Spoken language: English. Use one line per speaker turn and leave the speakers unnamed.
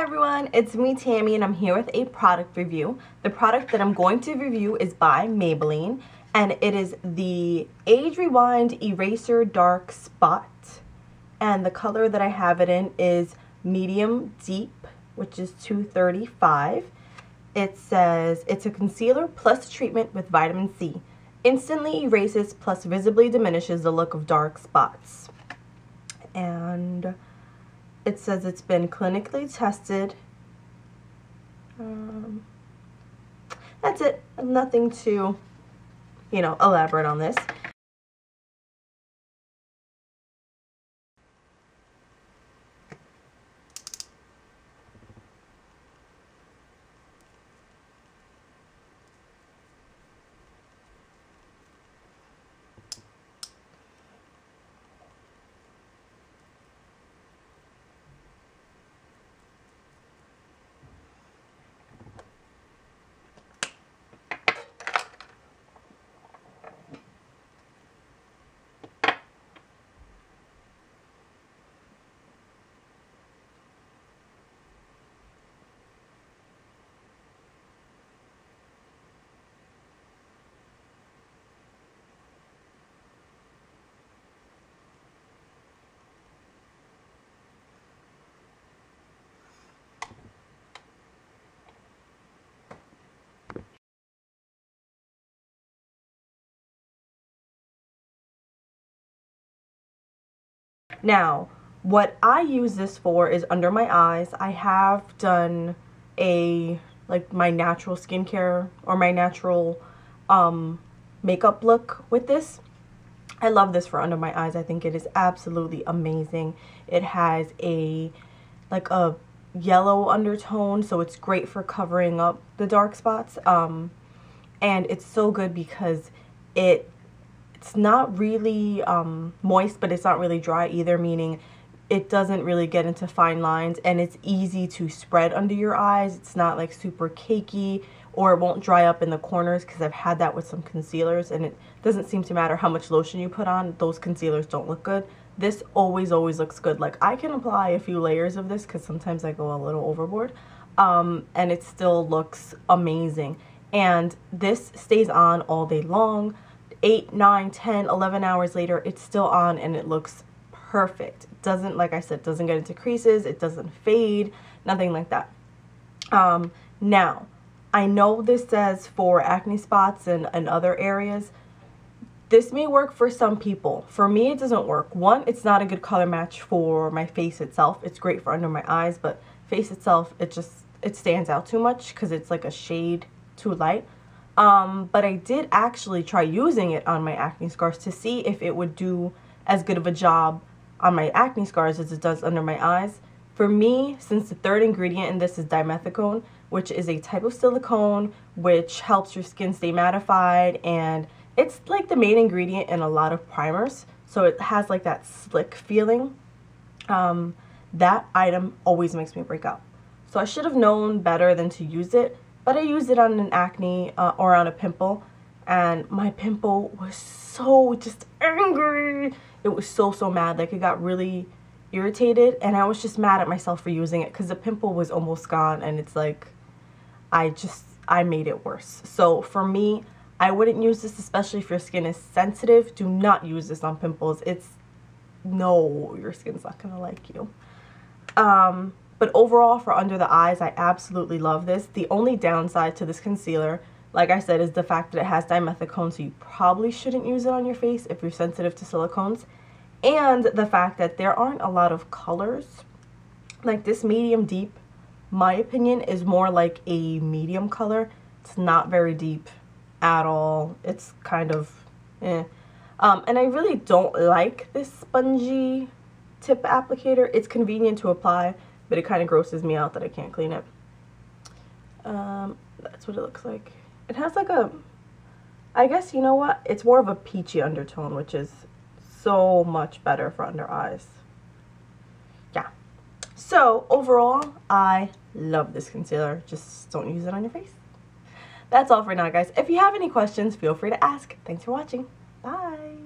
Everyone, it's me Tammy and I'm here with a product review. The product that I'm going to review is by Maybelline and it is the Age Rewind Eraser Dark Spot and the color that I have it in is medium deep which is 235. It says it's a concealer plus treatment with vitamin C. Instantly erases plus visibly diminishes the look of dark spots. And it says it's been clinically tested. Um, that's it. Nothing to, you know, elaborate on this. Now, what I use this for is under my eyes. I have done a, like my natural skincare or my natural um, makeup look with this. I love this for under my eyes. I think it is absolutely amazing. It has a, like a yellow undertone, so it's great for covering up the dark spots. Um, and it's so good because it it's not really um, moist, but it's not really dry either, meaning it doesn't really get into fine lines and it's easy to spread under your eyes. It's not like super cakey or it won't dry up in the corners because I've had that with some concealers and it doesn't seem to matter how much lotion you put on. Those concealers don't look good. This always, always looks good. Like I can apply a few layers of this because sometimes I go a little overboard um, and it still looks amazing. And this stays on all day long. 8, 9, 10, 11 hours later, it's still on and it looks perfect. It doesn't, like I said, doesn't get into creases. It doesn't fade, nothing like that. Um, now, I know this says for acne spots and, and other areas. This may work for some people. For me, it doesn't work. One, it's not a good color match for my face itself. It's great for under my eyes, but face itself, it just, it stands out too much because it's like a shade too light. Um, but I did actually try using it on my acne scars to see if it would do as good of a job on my acne scars as it does under my eyes. For me, since the third ingredient in this is dimethicone, which is a type of silicone which helps your skin stay mattified and it's like the main ingredient in a lot of primers. So it has like that slick feeling. Um, that item always makes me break out. So I should have known better than to use it but I used it on an acne uh, or on a pimple and my pimple was so just angry. It was so, so mad. Like it got really irritated and I was just mad at myself for using it because the pimple was almost gone and it's like I just, I made it worse. So for me, I wouldn't use this, especially if your skin is sensitive. Do not use this on pimples. It's, no, your skin's not going to like you. Um, but overall, for under the eyes, I absolutely love this. The only downside to this concealer, like I said, is the fact that it has dimethicone, so you probably shouldn't use it on your face if you're sensitive to silicones. And the fact that there aren't a lot of colors. Like this medium deep, my opinion, is more like a medium color. It's not very deep at all. It's kind of eh. Um, and I really don't like this spongy tip applicator. It's convenient to apply but it kind of grosses me out that I can't clean it. Um, that's what it looks like. It has like a, I guess, you know what? It's more of a peachy undertone, which is so much better for under eyes. Yeah. So, overall, I love this concealer. Just don't use it on your face. That's all for now, guys. If you have any questions, feel free to ask. Thanks for watching. Bye.